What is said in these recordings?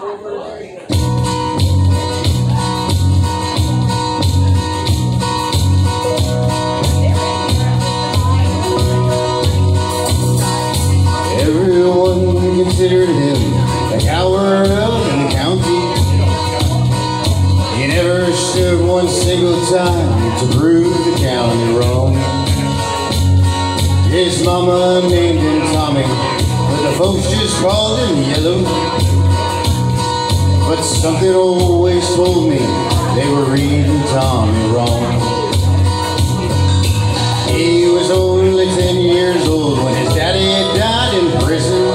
Everyone considered him the coward of the county. He never stood one single time to prove the county wrong. His mama named him Tommy, but the folks just called him Yellow. But something always told me they were reading Tommy wrong. He was only 10 years old when his daddy died in prison.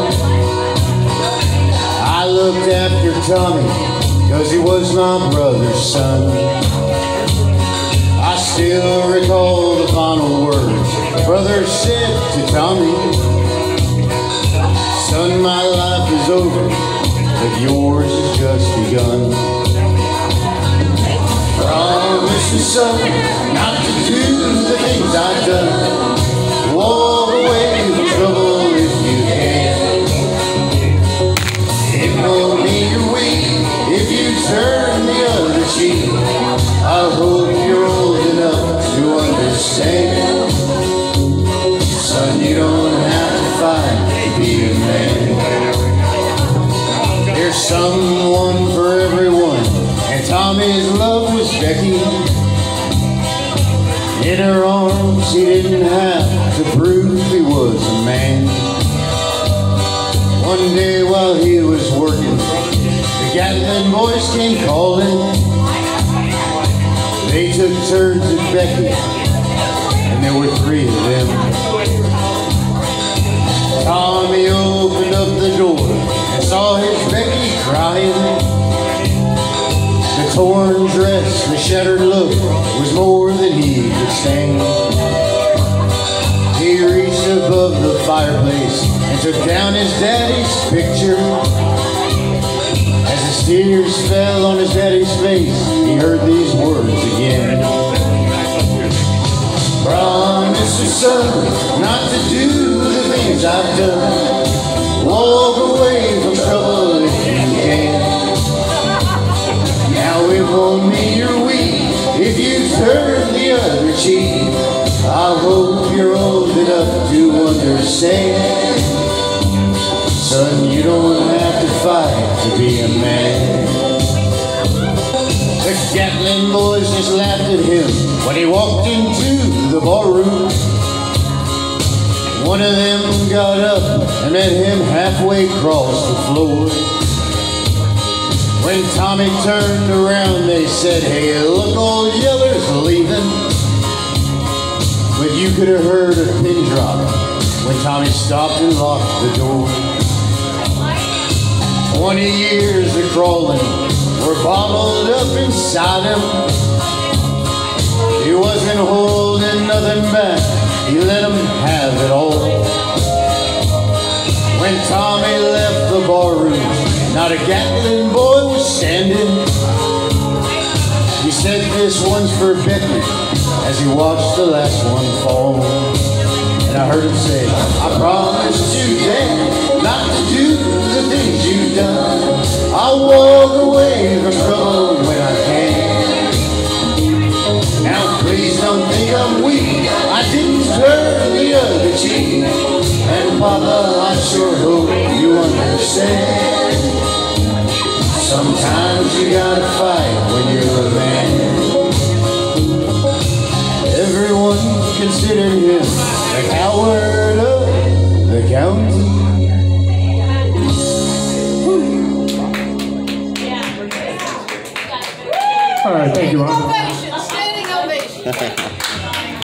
I looked after Tommy because he was my brother's son. I still recall the final words brother said to Tommy. Son, my life is over, but yours has just begun. Promise me, son, not to do the things I've done. Someone for everyone, and Tommy's love was Becky. In her arms, he didn't have to prove he was a man. One day while he was working, the Gatlin boys came calling. They took turns at Becky, and there were three of them. Torn dress, the shattered look was more than he could stand. He reached above the fireplace and took down his daddy's picture. As the tears fell on his daddy's face, he heard these words again. Promise me, son, not to do the things I've done. Won't you're weak if you turn the other cheek. I hope you're old enough to understand. Son, you don't have to fight to be a man. The Gatlin boys just laughed at him when he walked into the barroom. One of them got up and met him halfway across the floor. When Tommy turned around, they said, Hey, look, old Yeller's leaving. But you could have heard a pin drop when Tommy stopped and locked the door. Twenty years of crawling were bottled up inside him. He wasn't holding nothing back, he let him have it all. When Tommy left the barroom, not a Gatlin boy standing. He said, This one's for Becky, as he watched the last one fall. And I heard him say, I promised you, Dad, not to do the things you've done. I'll walk away from trouble when I can. Now please don't think I'm weak. I didn't turn the other cheek. And Papa, I sure hope you understand. You gotta fight when you're a man. Everyone considered him the coward of the county.